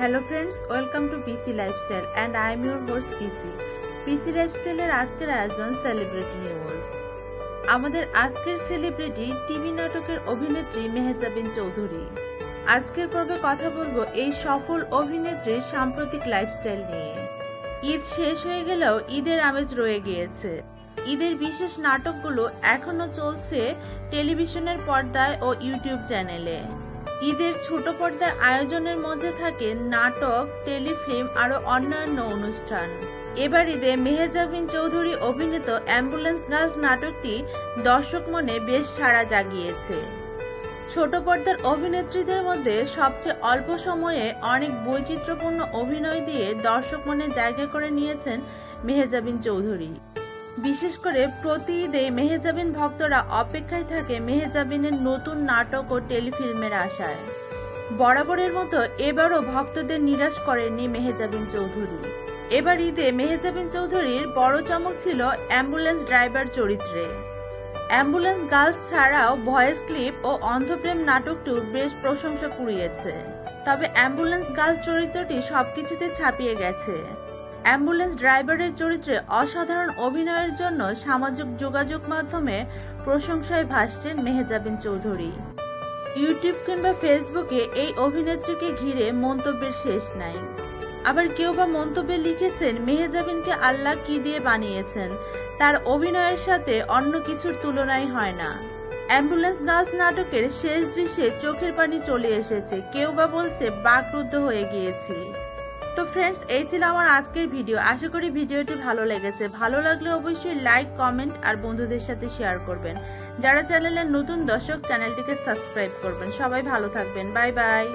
Hello friends welcome to PC lifestyle and I am your host PC PC লাইফস্টাইলের আজকের আয়োজন celebrity news আমাদের আজকের celebrity TV নাটকের অভিনেত্রী মেহজাবিন চৌধুরী। আজকের পর্বে কথা বলব এই সফল অভিনেত্রীর সাম্প্রতিক লাইফস্টাইল নিয়ে। ঈদ শেষ হয়ে গেলেও ঈদের আমেজ রয়ে গিয়েছে। ঈদের বিশেষ নাটকগুলো এখনও চলছে টেলিভিশনের পর্দায় ও ইউটিউব চ্যানেলে। ঈদের ছোট পর্দার আয়োজনের মধ্যে থাকে নাটক, টেলিফিল্ম আরও অন্যান্য অনুষ্ঠান। এবার ঈদে মেহেজাবিন চৌধুরী অভিনীত অ্যাম্বুলেন্স গার্লস নাটকটি দর্শক মনে বেশ সাড়া জাগিয়েছে। ছোট পর্দার অভিনেত্রীদের মধ্যে সবচেয়ে অল্প সময়ে অনেক বৈচিত্র্যপূর্ণ অভিনয় দিয়ে দর্শক মনে জায়গা করে নিয়েছেন মেহেজাবিন চৌধুরী। বিশেষ করে প্রতি ঈদে মেহেজাবিন ভক্তরা অপেক্ষায় থাকে মেহেজাবিনের নতুন নাটক ও টেলিফিল্মের আশায়। বরাবরের মতো এবারও ভক্তদের নিরাশ করেননি মেহেজাবিন চৌধুরী। এবার ঈদে মেহেজাবিন চৌধুরীর বড় চমক ছিল অ্যাম্বুলেন্স ড্রাইভার চরিত্রে। অ্যাম্বুলেন্স গার্লস ছাড়াও ভয়েস ক্লিপ ও অন্ধপ্রেম নাটকটিও বেশ প্রশংসা কুড়িয়েছে। তবে অ্যাম্বুলেন্স গার্লস চরিত্রটি সবকিছুতে ছাপিয়ে গেছে। অ্যাম্বুলেন্স ড্রাইভারের চরিত্রে অসাধারণ অভিনয়ের জন্য সামাজিক যোগাযোগ মাধ্যমে প্রশংসায় ভাসছেন মেহেজাবিন চৌধুরী। ইউটিউব কিংবা ফেসবুকে এই অভিনেত্রীকে ঘিরে মন্তব্যের শেষ নাই। আবার কেউ বা মন্তব্যে লিখেছেন, মেহেজাবিনকে আল্লাহ কি দিয়ে বানিয়েছেন? তার অভিনয়ের সাথে অন্য কিছুর তুলনাই হয় না। অ্যাম্বুলেন্স গার্লস নাটকের শেষ দৃশ্যে চোখের পানি চলে এসেছে। কেউ বা বলছে, বাকরুদ্ধ হয়ে গিয়েছি। তো ফ্রেন্ডস এই ছিল আমার আজকের ভিডিও আশা করি ভিডিওটি ভালো লেগেছে। ভালো লাগলে অবশ্যই লাইক কমেন্ট আর বন্ধুদের সাথে শেয়ার করবেন। যারা চ্যানেলের নতুন দর্শক চ্যানেলটিকে সাবস্ক্রাইব করবেন। সবাই ভালো থাকবেন। Bye bye